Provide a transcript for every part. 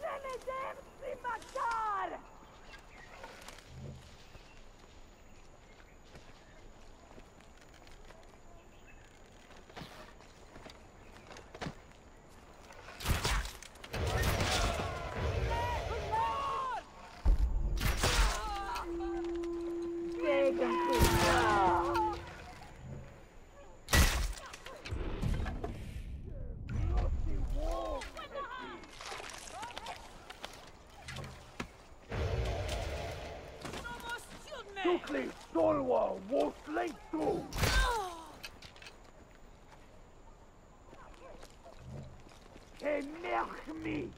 Limited Primatar! Stukli, Solwa, Woslenku! me.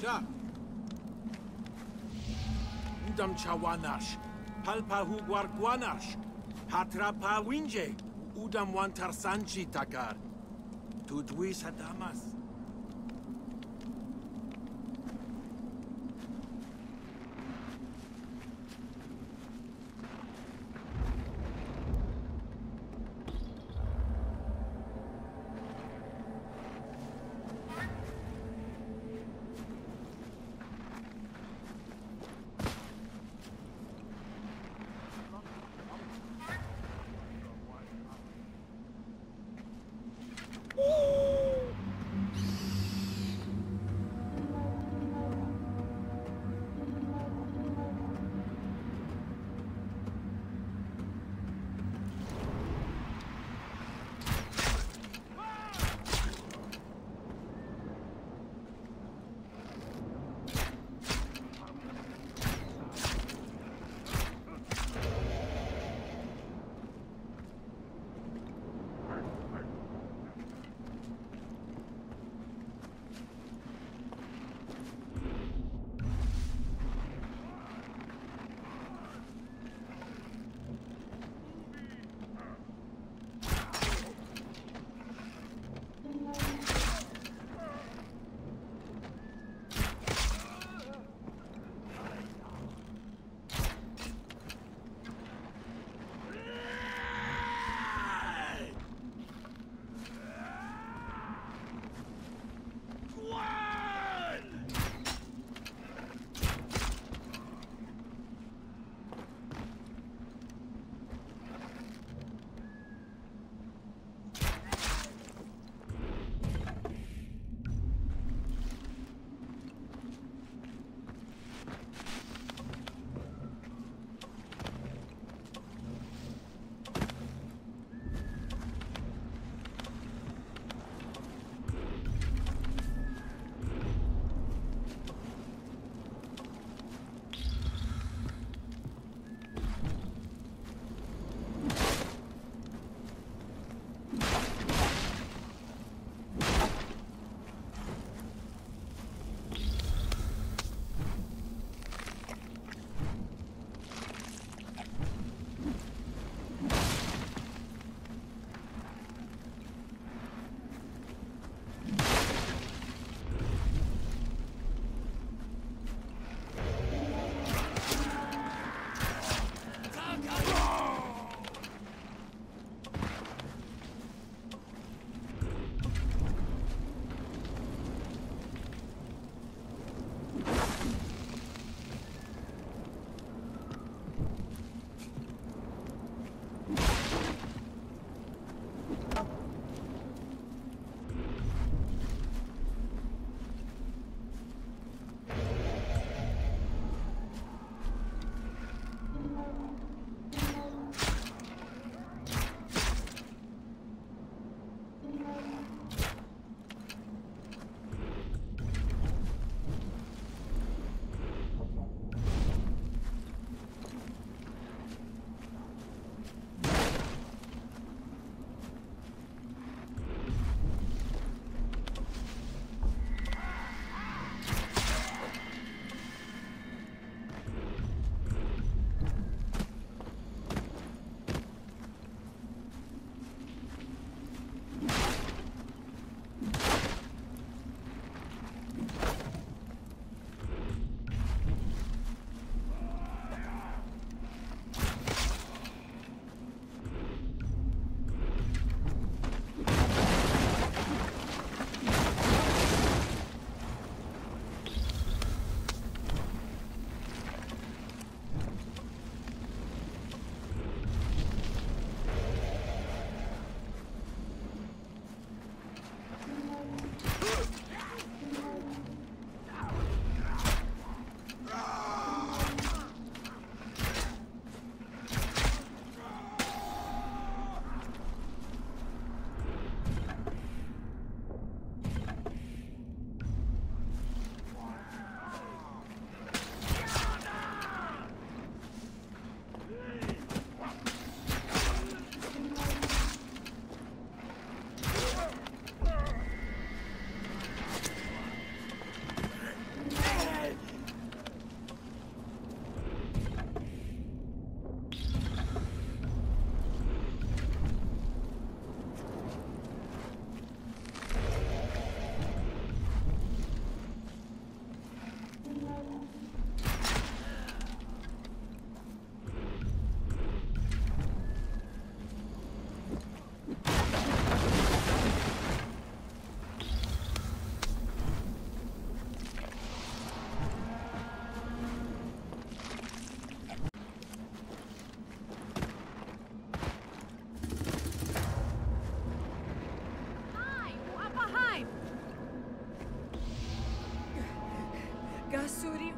Cha. Dam chawanash. Palpahu guarguanash. Patrapa winje. Udam wantar sanchi Takkar. Tudwis hadamas.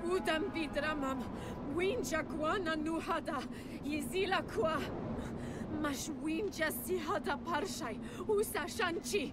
Utam bitra mam, winja kua na nuhada, jizila kua. Mash winja si hada parshaj, usa shanqi.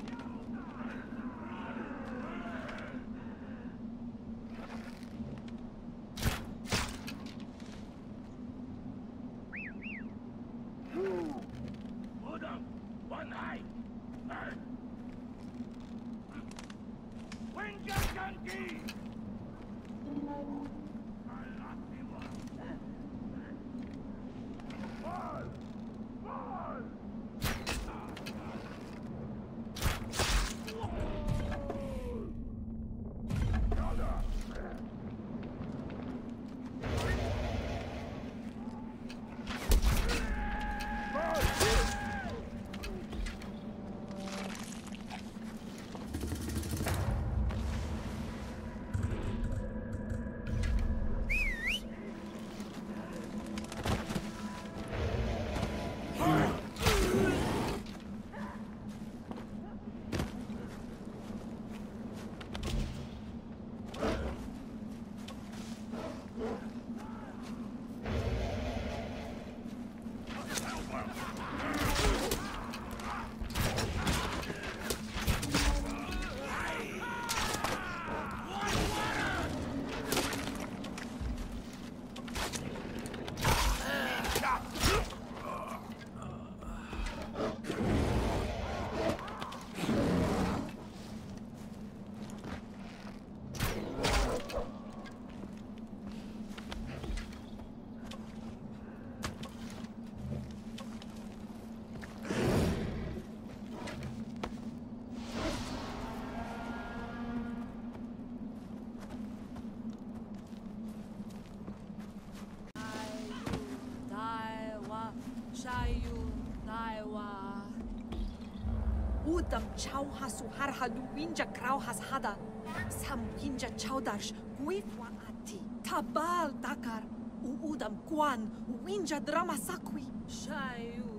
tam chau hasu hadu winja krau has hada. Sam winja chaudarsh guifwa ati. Tabal dakar. Uudam kwan winja dramasakwi. Shayu.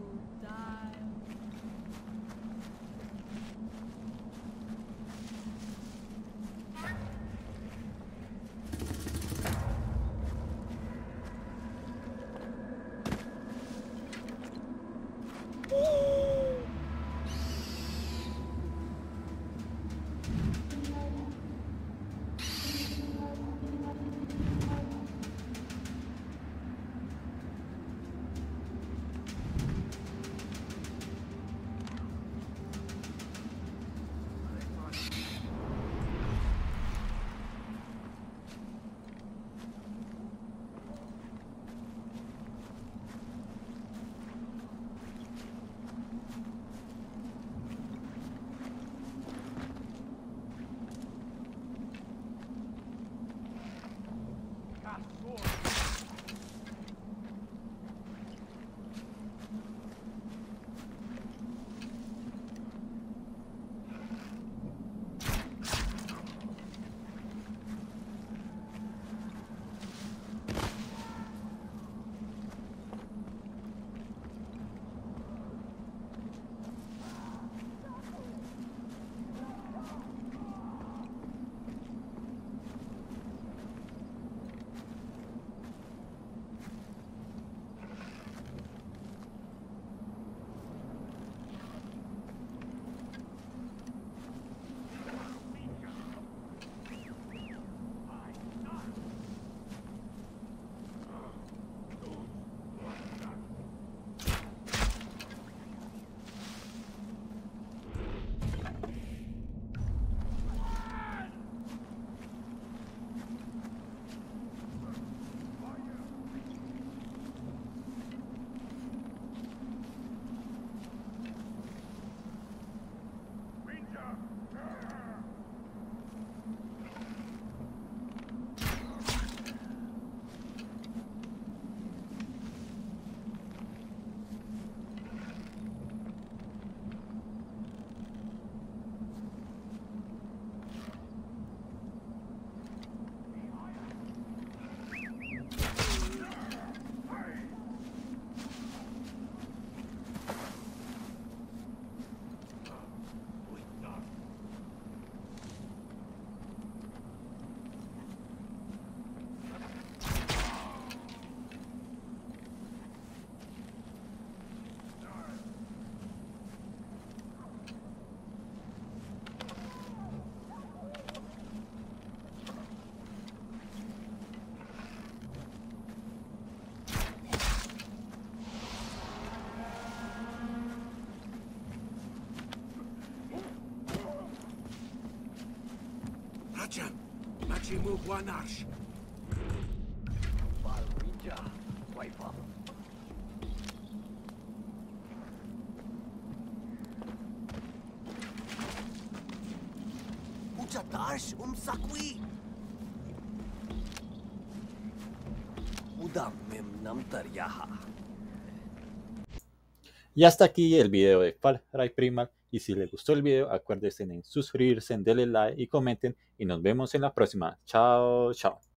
Gotcha. Machi, move one arch. um umsakwi. Udam Y hasta aquí el video de Ray Prima. Y si les gustó el video, acuérdense en suscribirse, denle like y comenten. Y nos vemos en la próxima. Chao, chao.